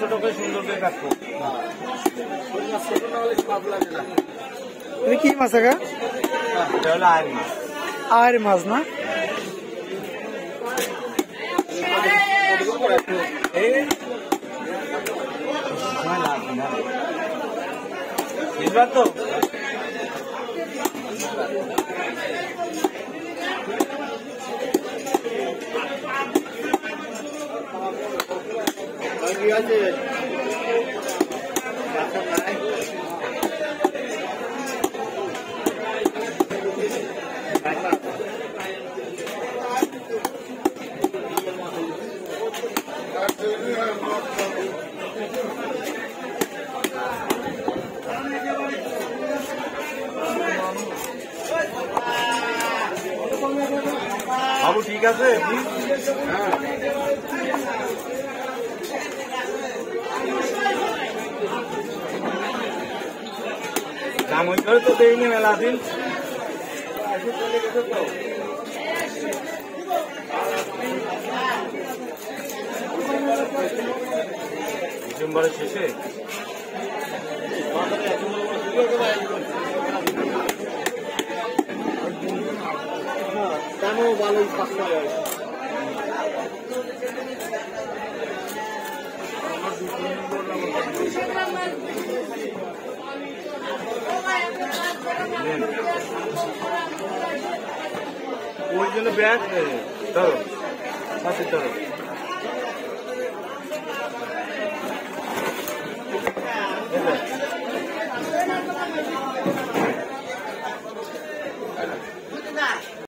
ছোট করে সুন্দর করে কাটবো তুমি কি মাছ আগা আর মাছ না তো ঠিক আছে বাবু ঠিক আছে হ্যাঁ আমি ধরে তো দেয়নি মেলা দিন ডিসেম্বরের শেষে কেন ভালোই পাঁচটা বয়স ওই জন্য ব্যাগ ধরো সাথে ধরো